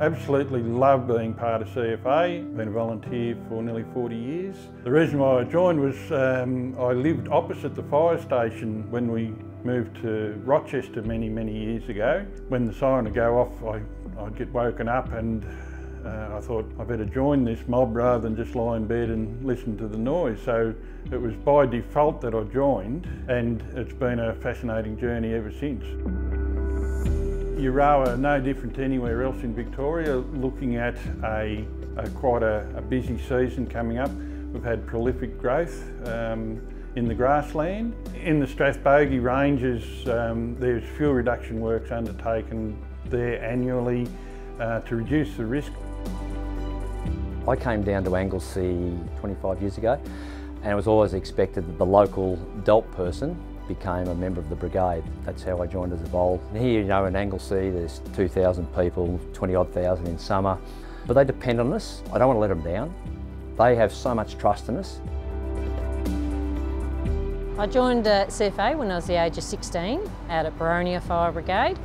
Absolutely love being part of CFA, been a volunteer for nearly 40 years. The reason why I joined was um, I lived opposite the fire station when we moved to Rochester many, many years ago. When the siren would go off, I, I'd get woken up and uh, I thought I better join this mob rather than just lie in bed and listen to the noise. So it was by default that I joined and it's been a fascinating journey ever since. Euroa no different to anywhere else in Victoria, looking at a, a quite a, a, busy season coming up. We've had prolific growth um, in the grassland. In the Strathbogie ranges, um, there's fuel reduction works undertaken there annually uh, to reduce the risk. I came down to Anglesea 25 years ago and it was always expected that the local DELP person became a member of the brigade. That's how I joined as a vol. Here, you know, in Anglesea, there's 2,000 people, 20 odd thousand in summer, but they depend on us. I don't want to let them down. They have so much trust in us. I joined uh, CFA when I was the age of 16 out at Boronia Fire Brigade.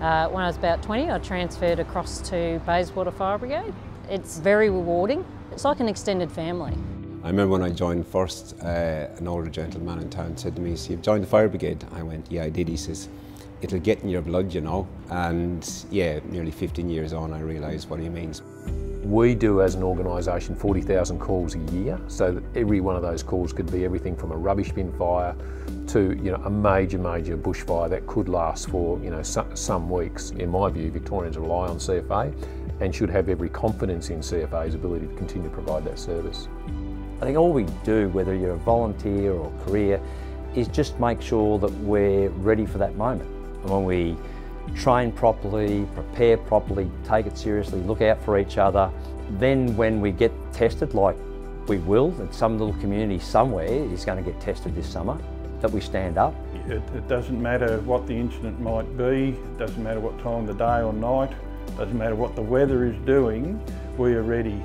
Uh, when I was about 20, I transferred across to Bayswater Fire Brigade. It's very rewarding. It's like an extended family. I remember when I joined first, uh, an older gentleman in town said to me, so you've joined the fire brigade? I went, yeah, I did. He says, it'll get in your blood, you know. And yeah, nearly 15 years on, I realised what he means. We do as an organisation 40,000 calls a year, so that every one of those calls could be everything from a rubbish bin fire to you know, a major, major bushfire that could last for you know, some weeks. In my view, Victorians rely on CFA and should have every confidence in CFA's ability to continue to provide that service. I think all we do, whether you're a volunteer or career, is just make sure that we're ready for that moment. And when we train properly, prepare properly, take it seriously, look out for each other, then when we get tested, like we will, that some little community somewhere is going to get tested this summer, that we stand up. It, it doesn't matter what the incident might be, it doesn't matter what time of the day or night, doesn't matter what the weather is doing, we are ready.